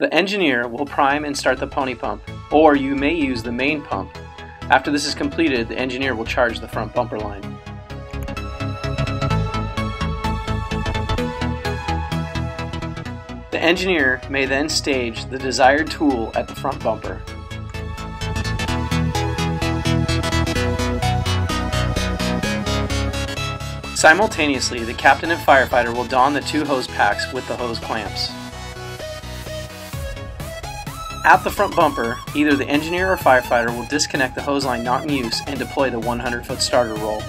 The engineer will prime and start the pony pump, or you may use the main pump. After this is completed, the engineer will charge the front bumper line. The engineer may then stage the desired tool at the front bumper. Simultaneously, the captain and firefighter will don the two hose packs with the hose clamps. At the front bumper, either the engineer or firefighter will disconnect the hose line not in use and deploy the 100 foot starter roll.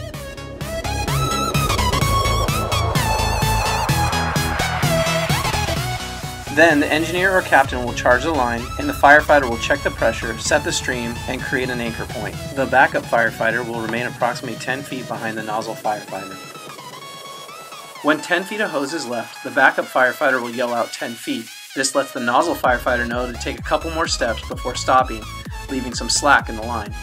Then the engineer or captain will charge the line and the firefighter will check the pressure, set the stream, and create an anchor point. The backup firefighter will remain approximately 10 feet behind the nozzle firefighter. When 10 feet of hose is left, the backup firefighter will yell out 10 feet. This lets the nozzle firefighter know to take a couple more steps before stopping, leaving some slack in the line.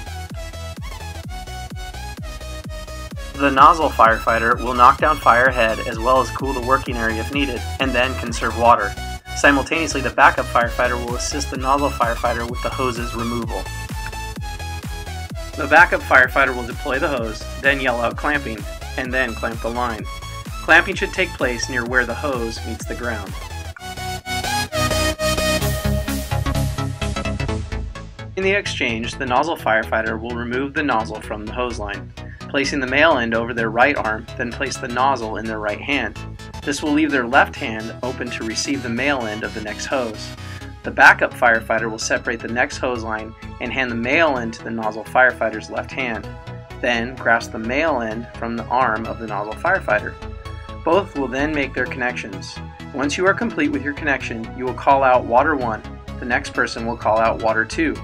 The nozzle firefighter will knock down fire ahead as well as cool the working area if needed, and then conserve water. Simultaneously, the backup firefighter will assist the nozzle firefighter with the hose's removal. The backup firefighter will deploy the hose, then yell out clamping, and then clamp the line. Clamping should take place near where the hose meets the ground. In the exchange, the nozzle firefighter will remove the nozzle from the hose line, placing the male end over their right arm, then place the nozzle in their right hand. This will leave their left hand open to receive the male end of the next hose. The backup firefighter will separate the next hose line and hand the male end to the nozzle firefighter's left hand. Then grasp the male end from the arm of the nozzle firefighter. Both will then make their connections. Once you are complete with your connection, you will call out water 1. The next person will call out water 2.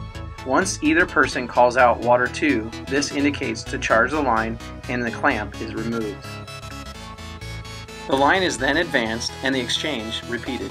Once either person calls out water 2, this indicates to charge the line and the clamp is removed. The line is then advanced and the exchange repeated.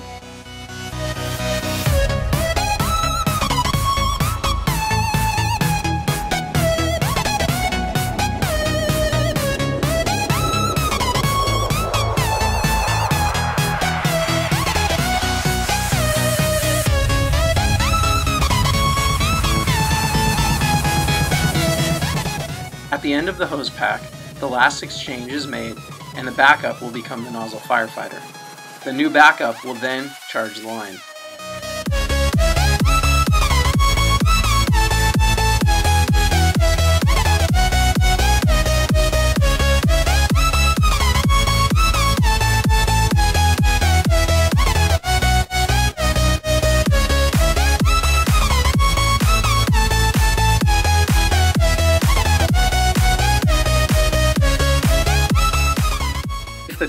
The end of the hose pack, the last exchange is made and the backup will become the nozzle firefighter. The new backup will then charge the line.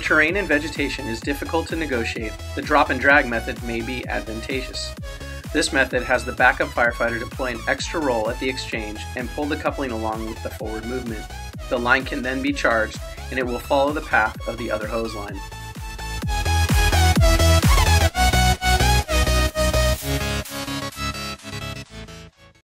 Terrain and vegetation is difficult to negotiate, the drop and drag method may be advantageous. This method has the backup firefighter deploy an extra roll at the exchange and pull the coupling along with the forward movement. The line can then be charged and it will follow the path of the other hose line.